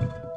you